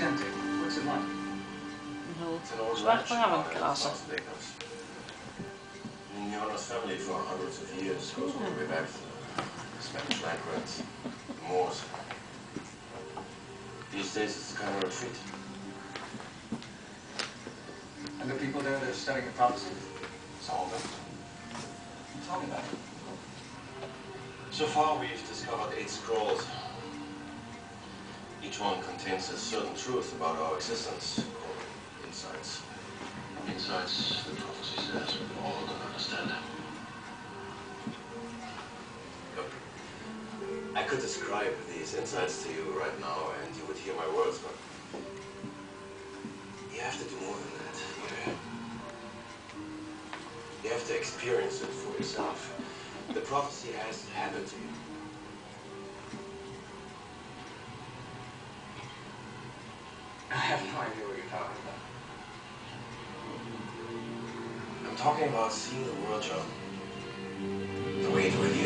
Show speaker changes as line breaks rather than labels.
Occidente. What's it like?
No.
It's an old
Zwaar
ranch
programma
out in
klassen.
Las Vegas. Nino's family for hundreds of years goes all the way back to the Spanish land grants, the Moors. These days it's kind of a retreat.
And the people there, they're studying the prophecy?
Some of them.
What are you talking about?
So far we've discovered eight scrolls. Each one contains a certain truth about our existence, called insights. Insights, the prophecy says, we all don't understand. Look, I could describe these insights to you right now and you would hear my words, but you have to do more than that. You, you have to experience it for yourself. The prophecy has to happen to you.
idea what you're talking about.
I'm talking about seeing the world, Joe. The way it really